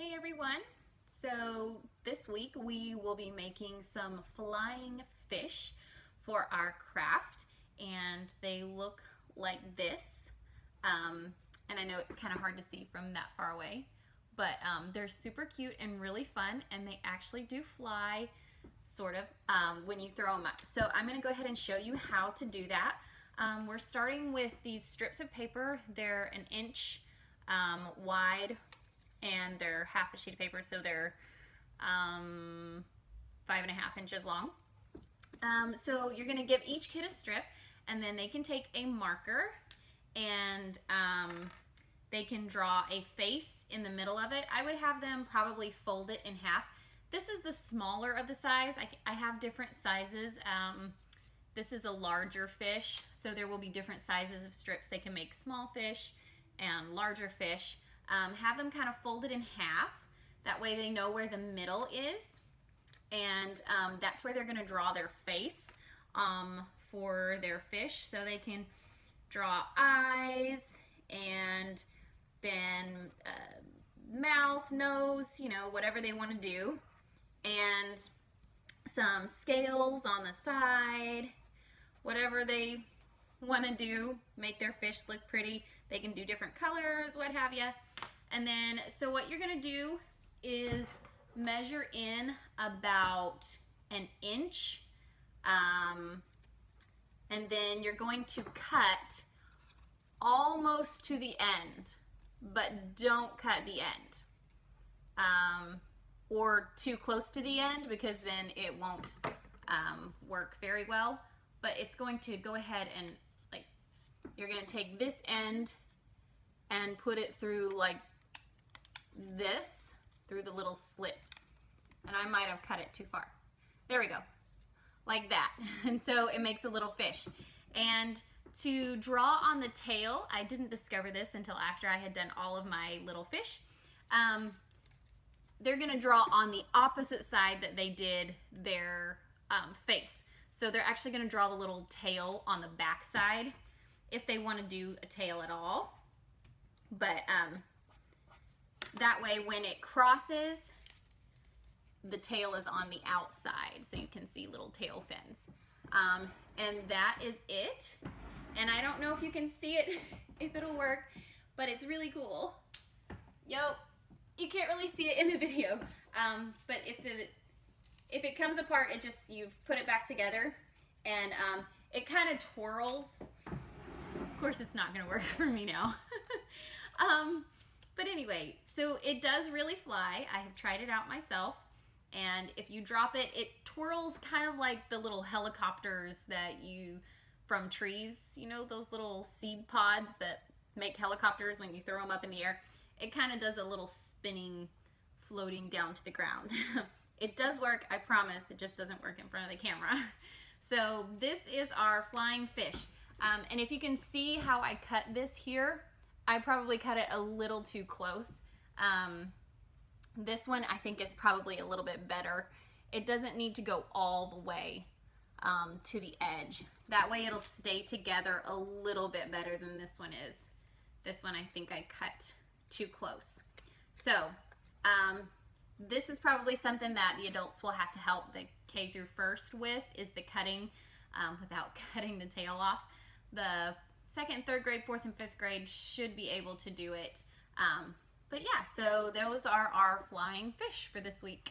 Hey everyone! So this week we will be making some flying fish for our craft and they look like this. Um, and I know it's kind of hard to see from that far away, but um, they're super cute and really fun and they actually do fly sort of um, when you throw them up. So I'm going to go ahead and show you how to do that. Um, we're starting with these strips of paper. They're an inch um, wide and they're half a sheet of paper, so they're um, five and a half inches long. Um, so you're gonna give each kid a strip and then they can take a marker and um, they can draw a face in the middle of it. I would have them probably fold it in half. This is the smaller of the size. I, I have different sizes. Um, this is a larger fish, so there will be different sizes of strips. They can make small fish and larger fish um, have them kind of folded in half. That way they know where the middle is. And um, that's where they're gonna draw their face um, for their fish. So they can draw eyes and then uh, mouth, nose, you know, whatever they wanna do. And some scales on the side, whatever they want to do, make their fish look pretty. They can do different colors, what have you. And then, so what you're gonna do is measure in about an inch. Um, and then you're going to cut almost to the end, but don't cut the end. Um, or too close to the end because then it won't um, work very well. But it's going to go ahead and like, you're gonna take this end and put it through like this through the little slit. And I might have cut it too far. There we go. Like that. And so it makes a little fish. And to draw on the tail, I didn't discover this until after I had done all of my little fish. Um, they're gonna draw on the opposite side that they did their um, face. So they're actually gonna draw the little tail on the back side if they wanna do a tail at all. But um, that way when it crosses, the tail is on the outside so you can see little tail fins. Um, and that is it. And I don't know if you can see it, if it'll work, but it's really cool. Yo, you can't really see it in the video, um, but if the if it comes apart, it just, you've put it back together and um, it kind of twirls. Of course, it's not gonna work for me now. um, but anyway, so it does really fly. I have tried it out myself. And if you drop it, it twirls kind of like the little helicopters that you, from trees, you know, those little seed pods that make helicopters when you throw them up in the air. It kind of does a little spinning, floating down to the ground. it does work, I promise. It just doesn't work in front of the camera. So this is our flying fish. Um, and if you can see how I cut this here, I probably cut it a little too close. Um, this one I think is probably a little bit better. It doesn't need to go all the way um, to the edge. That way it'll stay together a little bit better than this one is. This one I think I cut too close. So um, this is probably something that the adults will have to help the K through first with is the cutting um, without cutting the tail off. The second, third grade, fourth, and fifth grade should be able to do it. Um, but yeah, so those are our flying fish for this week.